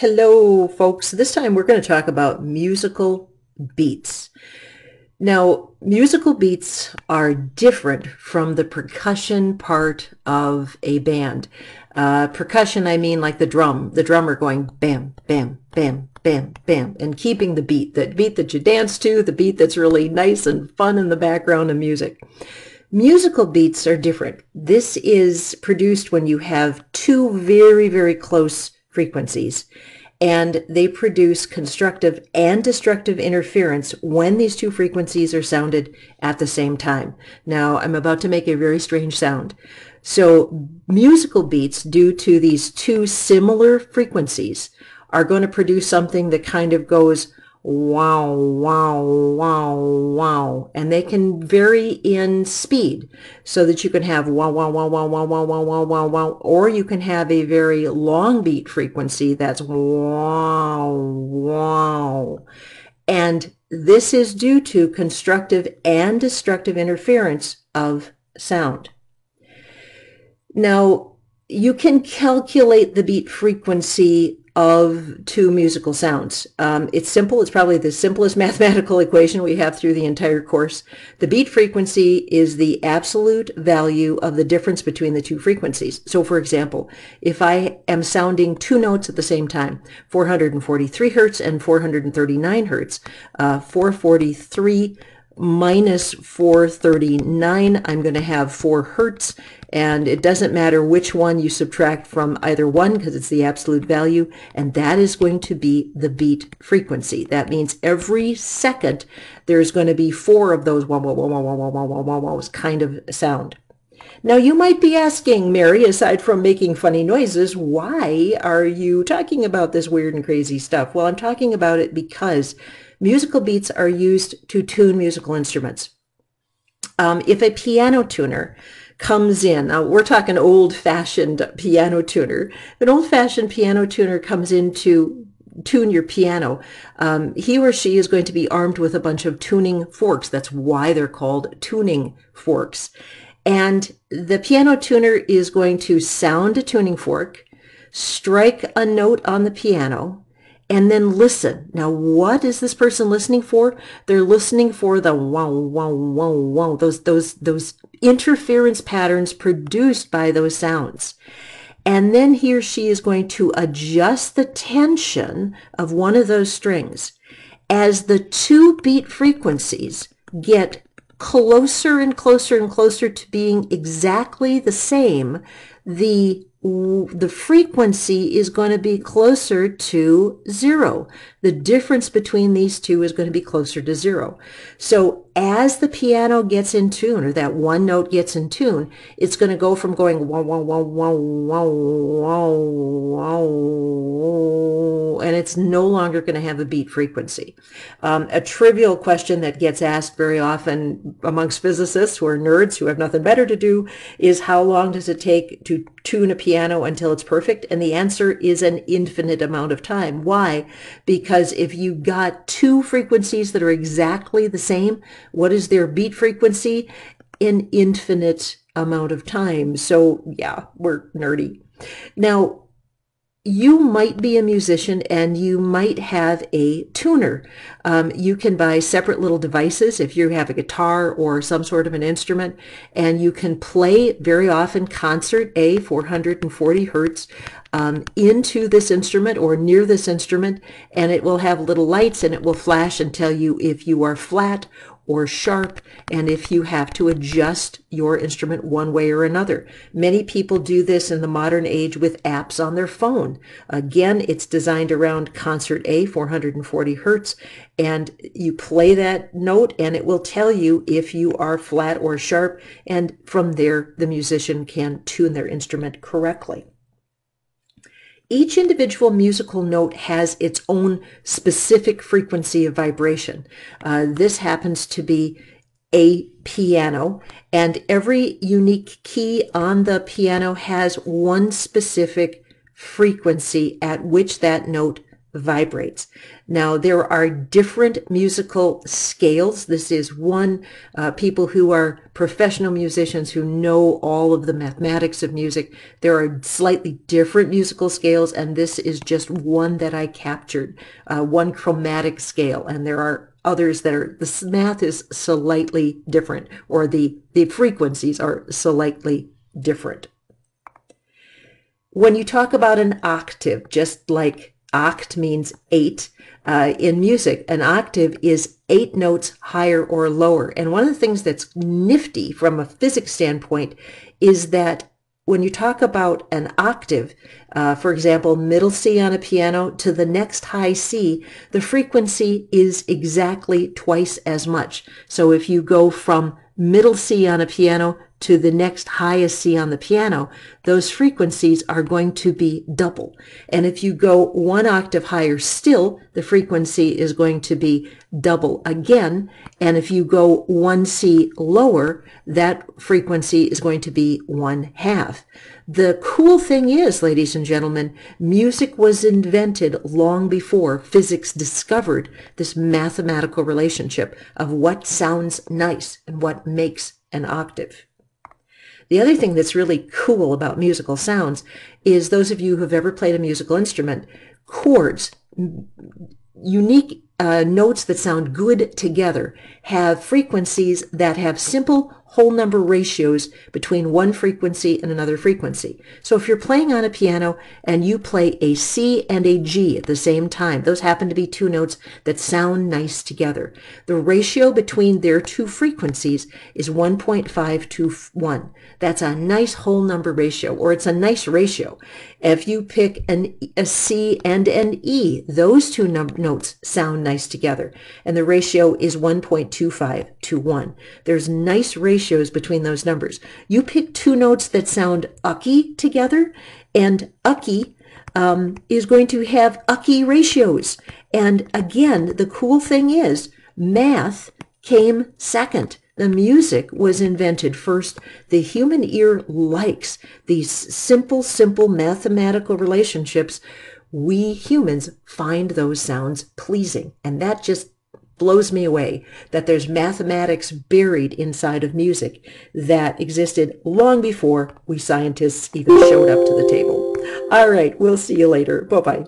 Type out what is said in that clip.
Hello, folks. This time we're going to talk about musical beats. Now, musical beats are different from the percussion part of a band. Uh, percussion, I mean like the drum, the drummer going bam, bam, bam, bam, bam, and keeping the beat, that beat that you dance to, the beat that's really nice and fun in the background of music. Musical beats are different. This is produced when you have two very, very close frequencies and they produce constructive and destructive interference when these two frequencies are sounded at the same time. Now, I'm about to make a very strange sound. So musical beats, due to these two similar frequencies, are going to produce something that kind of goes wow, wow, wow, wow. And they can vary in speed so that you can have wow, wow, wow, wow, wow, wow, wow, wow, wow, wow. Or you can have a very long beat frequency that's wow, wow. And this is due to constructive and destructive interference of sound. Now, you can calculate the beat frequency of two musical sounds. Um, it's simple. It's probably the simplest mathematical equation we have through the entire course. The beat frequency is the absolute value of the difference between the two frequencies. So for example, if I am sounding two notes at the same time, 443 hertz and 439 hertz, uh, 443 minus 439, I'm going to have 4 hertz, and it doesn't matter which one you subtract from either one because it's the absolute value, and that is going to be the beat frequency. That means every second there's going to be four of those wah, wah, wah, wah, wah, wah, wah, wah, wah, kind of sound. Now you might be asking, Mary, aside from making funny noises, why are you talking about this weird and crazy stuff? Well, I'm talking about it because musical beats are used to tune musical instruments. Um, if a piano tuner comes in, now we're talking old-fashioned piano tuner, an old-fashioned piano tuner comes in to tune your piano, um, he or she is going to be armed with a bunch of tuning forks. That's why they're called tuning forks. And the piano tuner is going to sound a tuning fork, strike a note on the piano, and then listen. Now, what is this person listening for? They're listening for the wow, wow, wow, wow, those, those, those interference patterns produced by those sounds. And then he or she is going to adjust the tension of one of those strings. As the two beat frequencies get closer and closer and closer to being exactly the same, the the frequency is going to be closer to zero. The difference between these two is going to be closer to zero. So as the piano gets in tune, or that one note gets in tune, it's going to go from going wow, wow, wow, wow, wow, wow, wow, and it's no longer going to have a beat frequency. Um, a trivial question that gets asked very often amongst physicists who are nerds who have nothing better to do is how long does it take to tune a piano until it's perfect? And the answer is an infinite amount of time. Why? Because if you got two frequencies that are exactly the same, what is their beat frequency? An infinite amount of time. So yeah, we're nerdy. Now, you might be a musician and you might have a tuner. Um, you can buy separate little devices if you have a guitar or some sort of an instrument, and you can play very often concert A, 440 hertz, um, into this instrument or near this instrument, and it will have little lights and it will flash and tell you if you are flat or sharp and if you have to adjust your instrument one way or another. Many people do this in the modern age with apps on their phone. Again, it's designed around concert A, 440 hertz, and you play that note and it will tell you if you are flat or sharp, and from there the musician can tune their instrument correctly. Each individual musical note has its own specific frequency of vibration. Uh, this happens to be a piano, and every unique key on the piano has one specific frequency at which that note vibrates. Now, there are different musical scales. This is one, uh, people who are professional musicians who know all of the mathematics of music. There are slightly different musical scales, and this is just one that I captured, uh, one chromatic scale. And there are others that are, the math is slightly different, or the, the frequencies are slightly different. When you talk about an octave, just like oct means eight. Uh, in music, an octave is eight notes higher or lower. And one of the things that's nifty from a physics standpoint is that when you talk about an octave, uh, for example, middle C on a piano to the next high C, the frequency is exactly twice as much. So if you go from middle C on a piano to the next highest C on the piano, those frequencies are going to be double. And if you go one octave higher still, the frequency is going to be double again. And if you go one C lower, that frequency is going to be one half. The cool thing is, ladies and gentlemen, music was invented long before physics discovered this mathematical relationship of what sounds nice and what makes an octave. The other thing that's really cool about musical sounds is those of you who have ever played a musical instrument, chords, unique uh, notes that sound good together have frequencies that have simple whole number ratios between one frequency and another frequency. So if you're playing on a piano and you play a C and a G at the same time, those happen to be two notes that sound nice together. The ratio between their two frequencies is 1.5 to 1. That's a nice whole number ratio, or it's a nice ratio. If you pick an, a C and an E, those two notes sound nice together, and the ratio is 1.25 to 1. There's nice ratios ratios between those numbers. You pick two notes that sound ucky together, and ucky um, is going to have ucky ratios. And again, the cool thing is math came second. The music was invented first. The human ear likes these simple, simple mathematical relationships. We humans find those sounds pleasing. And that just blows me away that there's mathematics buried inside of music that existed long before we scientists even showed up to the table. All right, we'll see you later. Bye-bye.